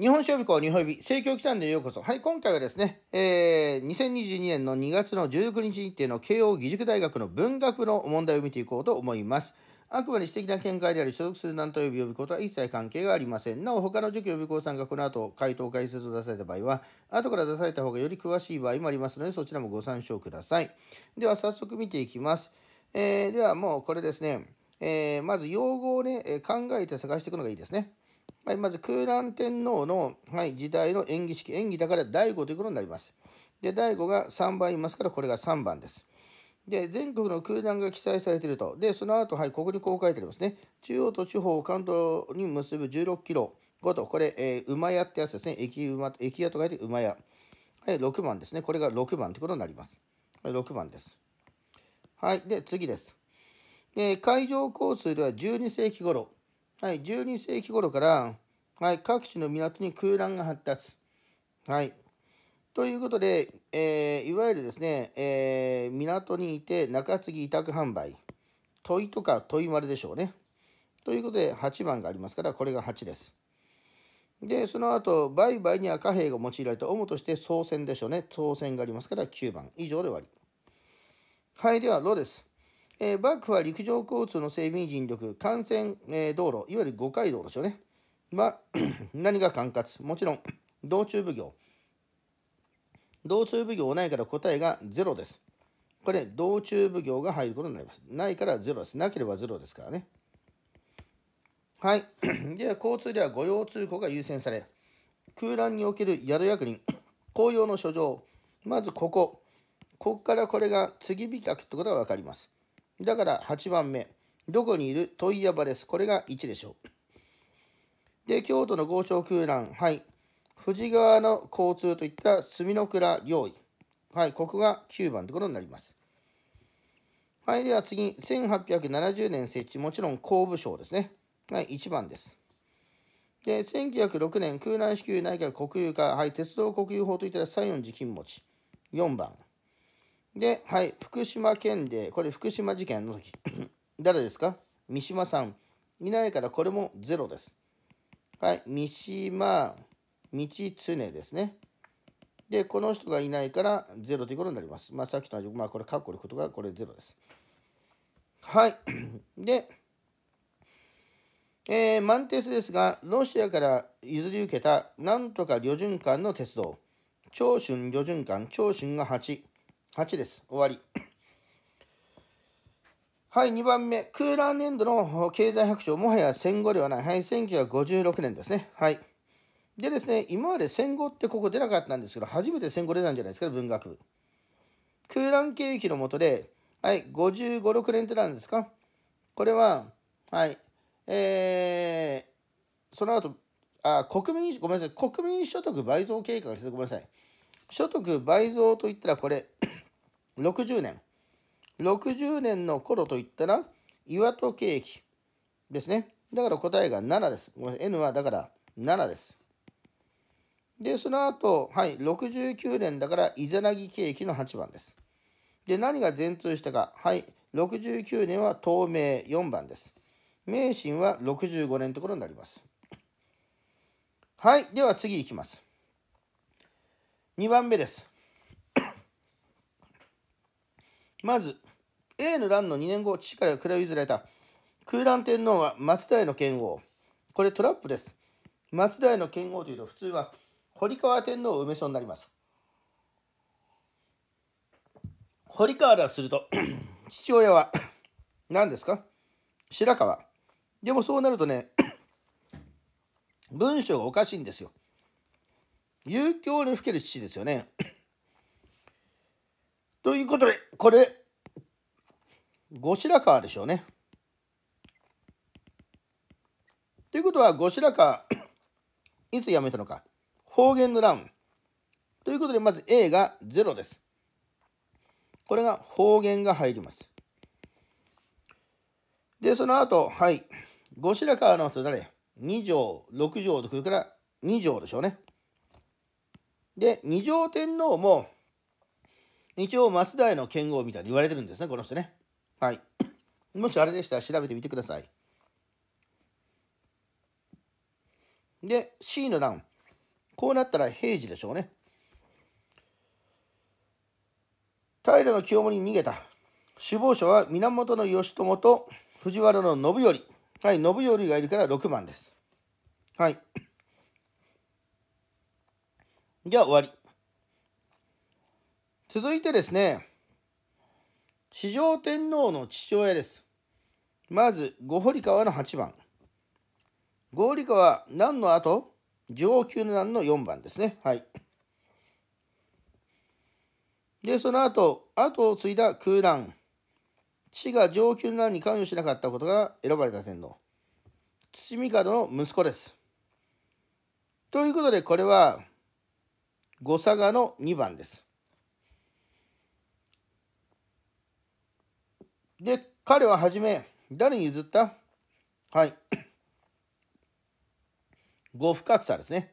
日本書予備校日本予備政教機関でようこそ。はい、今回はですね、えー、2022年の2月の19日日程の慶応義塾大学の文学の問題を見ていこうと思います。あくまで私的な見解であり、所属する団体予備予備校とは一切関係がありません。なお、他の塾予備校さんがこの後、回答解説を出された場合は、後から出された方がより詳しい場合もありますので、そちらもご参照ください。では、早速見ていきます。えー、では、もうこれですね、えー、まず用語をね、考えて探していくのがいいですね。はい、まず空欄天皇の、はい、時代の演技式、演技だから第5ということになります。で、第5が3番いますから、これが3番です。で、全国の空欄が記載されていると。で、その後、はい、ここにこう書いてありますね。中央と地方を関東に結ぶ16キロごと、これ、えー、馬屋ってやつですね。駅馬、駅屋と書いて馬屋。はい、6番ですね。これが6番ということになります。はい、6番です。はい、で、次です。で海上交通では12世紀頃、はい、12世紀頃から、はい、各地の港に空欄が発達。はい。ということで、えー、いわゆるですね、えー、港にいて中継ぎ委託販売。問いとか問い丸でしょうね。ということで、8番がありますから、これが8です。で、その後、売買には貨幣が用いられた主として総船でしょうね。総船がありますから、9番。以上で終わり。はい、では、ロです。えー、幕府は陸上交通の整備に尽力、幹線、えー、道路、いわゆる五街道ですよね。は、何が管轄？もちろん、道中奉行。道中奉行ないから答えが0です。これ、道中奉行が入ることになります。ないから0です。なければ0ですからね。はい。では、交通では御用通行が優先され、空欄における宿役人、公用の書状、まずここ。ここからこれが継ぎ客ってことが分かります。だから8番目。どこにいる？問屋場です。これが1でしょう。で、京都の豪商空欄。はい。富士川の交通といった墨の倉領域。はい。ここが9番ということになります。はい。では次、1870年設置。もちろん工部省ですね。はい。1番です。で、1906年、空欄支給内閣国有化。はい。鉄道国有法といったら西園寺金持ち。4番。で、はい、福島県で、これ福島事件の時、誰ですか？三島さん。いないからこれもゼロです。はい、三島道常ですね。で、この人がいないからゼロということになります。まあ、さっきと同じ、まあ、これ、カッコることがこれゼロです。はい。で、えー、マンテスですが、ロシアから譲り受けたなんとか旅順間の鉄道。長春旅順間、長春が8。8です。終わり。はい、2番目。空欄年度の経済白書、もはや戦後ではない。はい、1956年ですね。はい。でですね、今まで戦後ってここ出なかったんですけど、初めて戦後出たんじゃないですか、文学部。空欄景気のもとで、はい、55、6年って何ですか？これは、はい、えー、その後、あ、国民、ごめんなさい、国民所得倍増計画ですね、ごめんなさい。所得倍増といったらこれ、60年。60年の頃といったら、岩戸景気ですね。だから答えが7です。ごめんなさい。N はだから7です。で、その後、はい、69年だから、イザナギ景気の8番です。で、何が全通したか。はい、69年は東名4番です。名神は65年のところになります。はい、では次いきます。2番目です。まず、A の乱の2年後、父から位を譲られた空欄天皇は松平の剣王。これトラップです。松平の剣王というと普通は堀川天皇を埋めそうになります。堀川だとすると 父親は 何ですか？白川。でもそうなるとね、文章がおかしいんですよ。遊興にふける父ですよね。ということで、これ、後白河でしょうね。ということは、後白河、いつ辞めたのか。方言の欄。ということで、まず A が0です。これが方言が入ります。で、その後、はい。後白河の人誰 ?2 条、6条とくるから2条でしょうね。で、二条天皇も、一応、増田への剣豪みたいに言われてるんですね、この人ね。はい。もしあれでしたら調べてみてください。で、C の欄。こうなったら平治でしょうね。平清盛に逃げた。首謀者は源義朝と藤原の信頼。はい、信頼がいるから6番です。はい。じゃあ終わり。続いてですね、四条天皇の父親です。まず、五堀川の8番。五堀川何の後？上級の難の4番ですね。はい。で、その後、後を継いだ空欄。父が上級の難に関与しなかったことが選ばれた天皇。土見門の息子です。ということで、これは、五佐賀の2番です。で、彼ははじめ、誰に譲った？はい。呉深草ですね。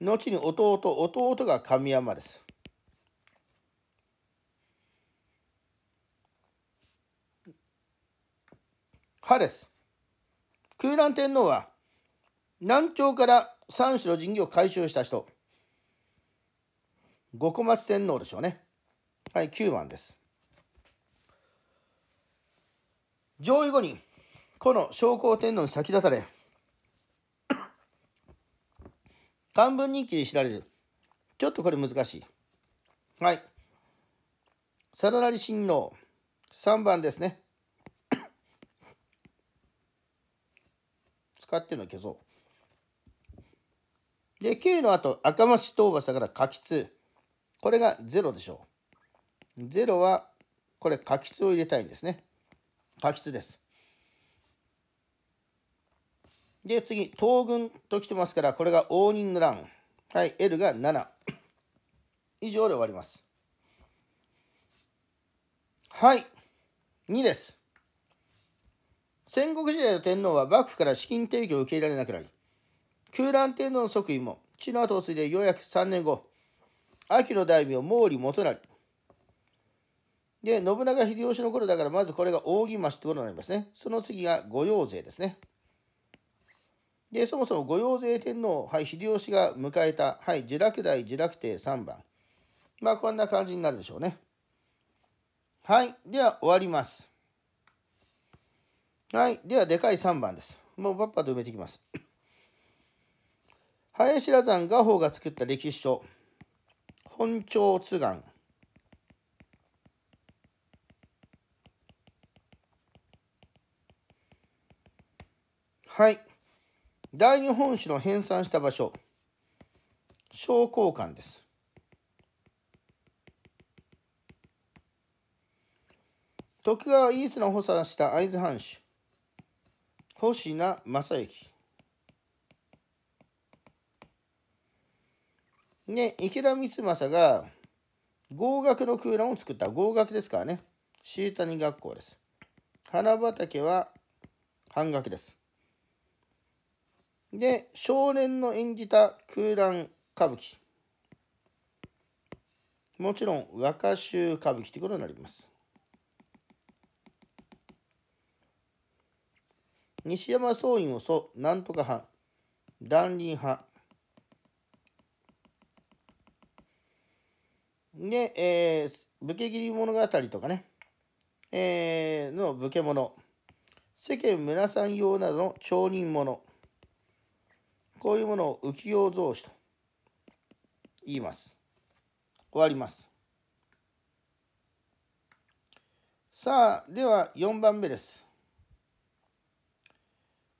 後に弟、弟が神山です。歯です。空欄天皇は南朝から三種の神器を回収した人。五小松天皇でしょうね。はい、9番です。上位後に、この将校天皇に先立たれ、漢文日記で知られる。ちょっとこれ難しい。はい。真田親王、3番ですね。使ってるの消そう。で、9の後、赤松討伐だから過吉。これが0でしょう。0は、これ、過吉を入れたいんですね。過吉です。で、次、東軍と来てますから、これが応仁の乱。はい、L が7。以上で終わります。はい、2です。戦国時代の天皇は幕府から資金提供を受け入れられなくなり、旧蘭天皇の即位も、血の後を継いでようやく3年後、秋の大名毛利元就。で、信長秀吉の頃だから、まずこれが扇増しってことになりますね。その次が御用税ですね。で、そもそも御用税天皇、はい、秀吉が迎えた、はい、自楽大自楽亭3番。まあ、こんな感じになるでしょうね。はい。では、終わります。はい。では、でかい3番です。もうパッパと埋めていきます。林羅山画法が作った歴史書、本朝津願。はい。大日本史の編纂した場所、商工館です。徳川家康の補佐した会津藩主、星名正幸ね、池田光政が合学の空欄を作った。合学ですからね。椎谷学校です。花畑は半額です。で少年の演じた空欄歌舞伎。もちろん若衆歌舞伎ということになります。西山総院を祖なんとか派。断輪派。で、えー、武家切り物語とかね、えー、の武家物。世間村さん用などの町人物。こういうものを浮世造詞と言います終わりますさあでは4番目です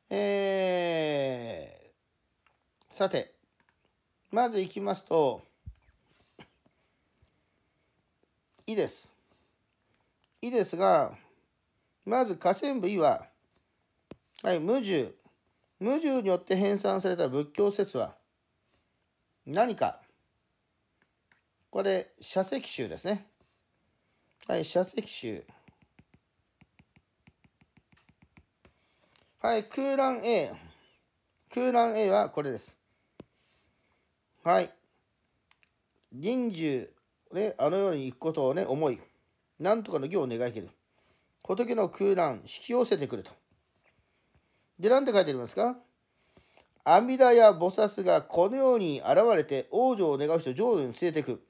えー、さて、まずいきますと、いです。いですが、まず河川部いは、はい、無重。無重によって編纂された仏教説は何かこれ、社石宗ですね。はい、社石宗。はい、空欄 A。空欄 A はこれです。はい。臨終であのように行くことをね、思い、なんとかの行を願いける。仏の空欄、引き寄せてくると。で、なんて書いてありますか？阿弥陀や菩薩がこの世に現れて王女を願う人を浄土に連れてく。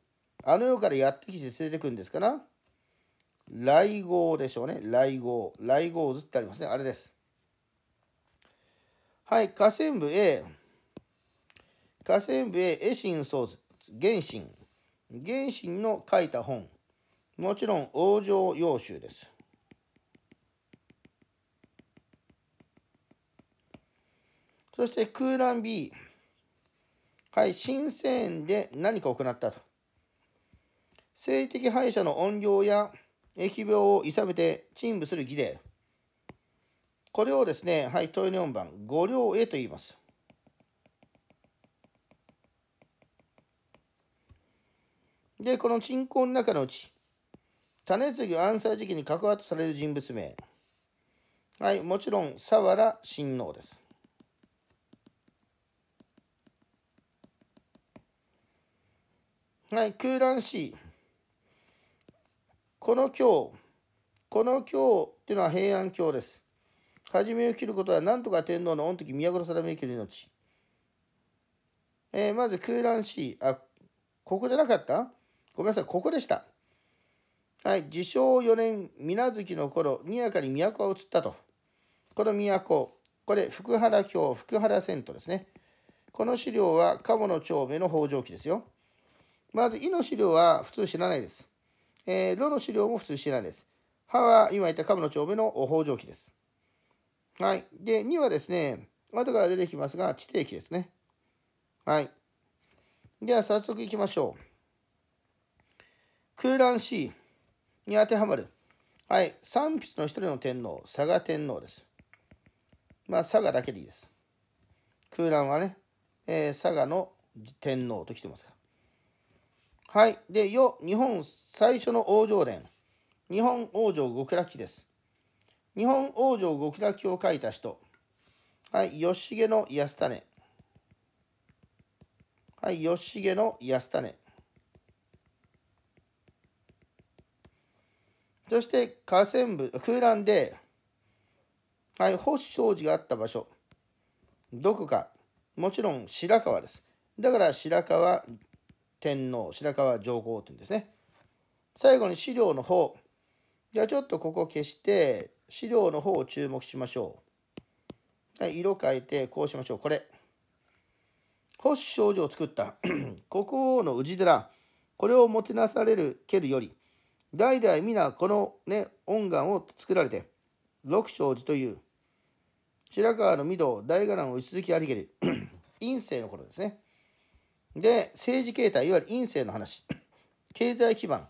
あの世からやってきて連れてくんですから来号でしょうね。来号。来号図ってありますね。あれです。はい、河川部 A。河川部 A、エシンソーズ。原神。原神の書いた本。もちろん王城要集です。そして空欄 B。はい、新生園で何か行ったと。性的敗者の音量や疫病をいさめて陳腐する儀礼。これをですね、はい、問いの4番、五両へと言います。で、この鎮魂の中のうち、種継ぎ暗殺時期に関わってされる人物名。はい、もちろん、佐原親王です。はい、空欄 C。この経、この経っていうのは平安京です。初めを切ることは何とか天皇の御時宮黒定め生きる命。えー、まず空欄 C。あ、ここじゃなかった？ごめんなさい、ここでした。はい、自称4年、水月の頃、にやかに都は移ったと。この都、これ、福原京、福原遷都ですね。この資料は、鴨の長目の北条記ですよ。まず、いの資料は普通知らないです。えー、ろの資料も普通知らないです。はは今言った株の長目の北条記です。はい。で、2はですね、後から出てきますが、地底記ですね。はい。では、早速いきましょう。空欄 C に当てはまる。はい。三筆の一人の天皇、佐賀天皇です。まあ、佐賀だけでいいです。空欄はね、えー、佐賀の天皇と来てますから。はい。で、よ、日本最初の王城伝。日本王城極楽記です。日本王城極楽記を書いた人。はい。吉重の安種。はい。吉重の安種。そして、河川部、空欄で、はい。星障子があった場所。どこか。もちろん白川です。だから白川天皇、白河上皇というんですね。最後に資料の方。じゃあちょっとここ消して、資料の方を注目しましょう。はい、色変えて、こうしましょう。これ。星少女を作った 国王の氏寺。これをもてなされるけるより、代々皆このね、音願を作られて、六章寺という、白川の御堂、大伽藍を続きありげる、陰性の頃ですね。で、政治形態、いわゆる陰性の話、経済基盤、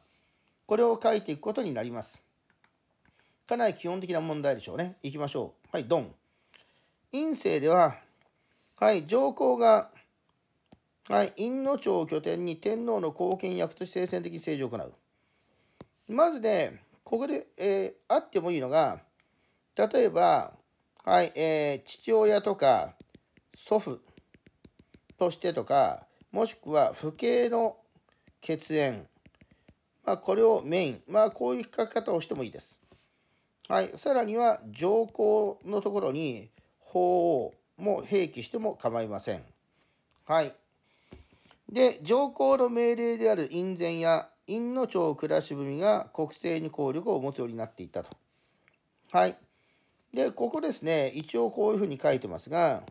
これを書いていくことになります。かなり基本的な問題でしょうね。いきましょう。はい、ドン。陰性では、はい、上皇が、はい、陰の町を拠点に天皇の貢献役として聖戦的政治を行う。まずね、ここで、えー、あってもいいのが、例えば、はい、えー、父親とか祖父としてとか、もしくは父兄の血縁、まあ、これをメイン、まあ、こういう書き方をしてもいいです。はい、さらには上皇のところに法王も併記しても構いません。はい。で、上皇の命令である院前や院の町暮らし組が国政に効力を持つようになっていったと。はい。で、ここですね、一応こういうふうに書いてますが、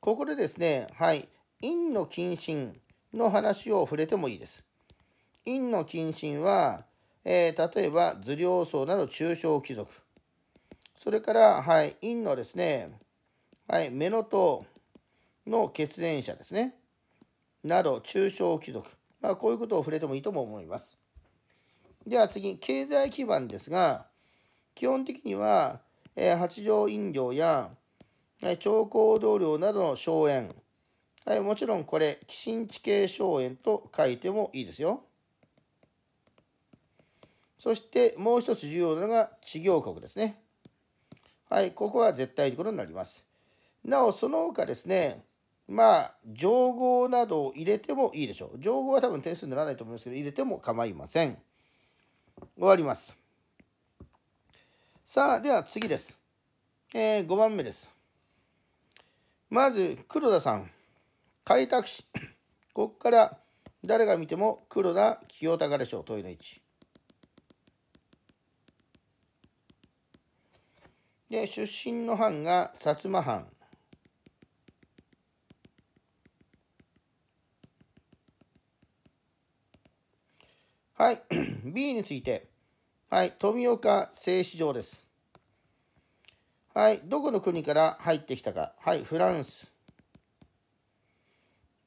ここでですね、はい、陰の謹慎の話を触れてもいいです。陰の謹慎は、えー、例えば図領層など中小貴族。それから、はい、陰のですね、はい、メノトの血縁者ですね。など中小貴族。まあ、こういうことを触れてもいいとも思います。では次、経済基盤ですが、基本的には、えー、八条飲料や、超高同僚などの荘園、はい、もちろんこれ、寄進地形荘園と書いてもいいですよ。そしてもう一つ重要なのが地行国ですね。はい、ここは絶対ということになります。なお、その他ですね、まあ、情語などを入れてもいいでしょう。情語は多分点数にならないと思いますけど、入れても構いません。終わります。さあ、では次です。えー、5番目です。まず黒田さん開拓士ここから誰が見ても黒田清隆でしょう問いの位置で出身の藩が薩摩藩。はい B について。はい富岡製糸場です。はいどこの国から入ってきたか。はいフランス。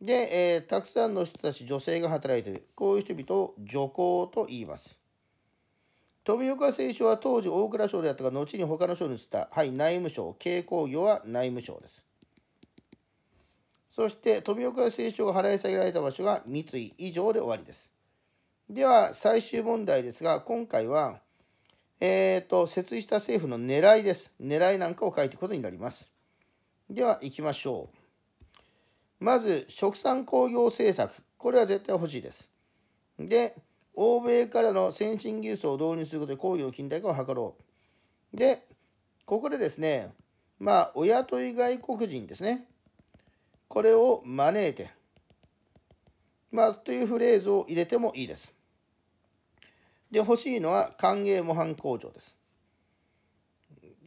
で、えー、たくさんの人たち女性が働いている。こういう人々を女工と言います。富岡製糸は当時大蔵省であったが後に他の省に移った。はい内務省。軽工業は内務省です。そして富岡製糸が払い下げられた場所が三井以上で終わりです。では最終問題ですが今回はえっ、ー、と設立した政府の狙いです。狙いなんかを書いていくことになります。では行きましょう。まず殖産工業政策これは絶対欲しいですで欧米からの先進技術を導入することで工業近代化を図ろうでここでですねまあお雇い外国人ですねこれを招いてまあというフレーズを入れてもいいですで、欲しいのは歓迎模範工場です。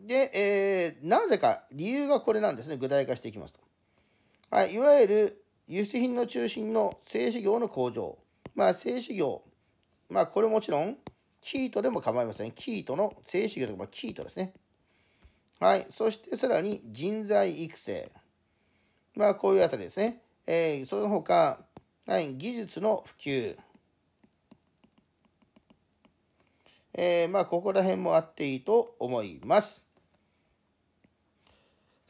で、えー、なぜか理由がこれなんですね。具体化していきますと。はい、いわゆる輸出品の中心の製紙業の工場。まあ、製紙業。まあ、これもちろん、キートでも構いません。キートの製紙業とか、まあ、キートですね。はい。そしてさらに人材育成。まあ、こういうあたりですね。えー、その他、はい、技術の普及。えー、まあ、ここら辺もあっていいと思います。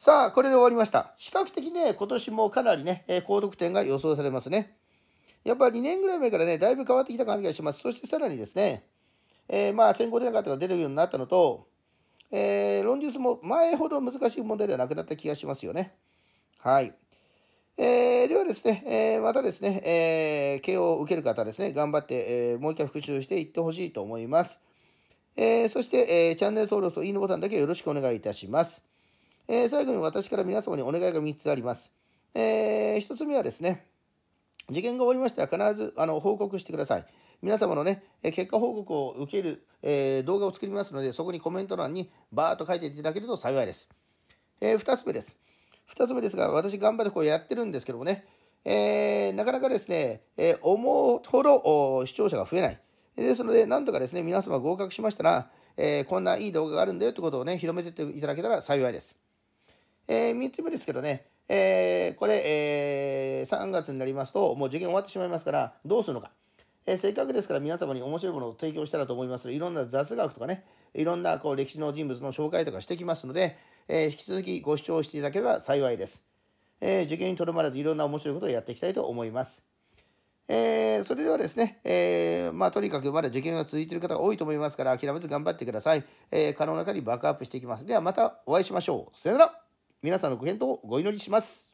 さあ、これで終わりました。比較的ね、今年もかなりね、え、高得点が予想されますね。やっぱり2年ぐらい前からね、だいぶ変わってきた感じがします。そしてさらにですね、えー、まあ、先行出なかったが出るようになったのと、えー、論述も前ほど難しい問題ではなくなった気がしますよね。はい。えー、ではですね、えー、またですね、えー、慶応を受ける方ですね、頑張って、えー、もう一回復習していってほしいと思います。えー、そして、えー、チャンネル登録といいねボタンだけよろしくお願いいたします。えー、最後に私から皆様にお願いが3つあります。えー、1つ目はですね、受験が終わりましたら必ずあの報告してください。皆様のね、結果報告を受ける、えー、動画を作りますので、そこにコメント欄にバーッと書いていただけると幸いです。えー、2つ目です。2つ目ですが、私頑張ってこうやってるんですけどもね、えー、なかなかですね、え、思うほど視聴者が増えない。ですので、なんとかですね、皆様合格しましたら、え、こんないい動画があるんだよってことをね、広めてっていただけたら幸いです。えー、3つ目ですけどね、えー、これ、えー、3月になりますと、もう受験終わってしまいますから、どうするのか。えー、せっかくですから皆様に面白いものを提供したらと思いますので、いろんな雑学とかね、いろんなこう歴史の人物の紹介とかしてきますので、えー、引き続きご視聴していただければ幸いです。えー、受験にとどまらずいろんな面白いことをやっていきたいと思います。えー、それではですね、えー、まあ、とにかくまだ受験が続いている方が多いと思いますから、諦めず頑張ってください。えー、可能な限りバックアップしていきます。ではまたお会いしましょう。さよなら。皆さんのご検討をご祈りします。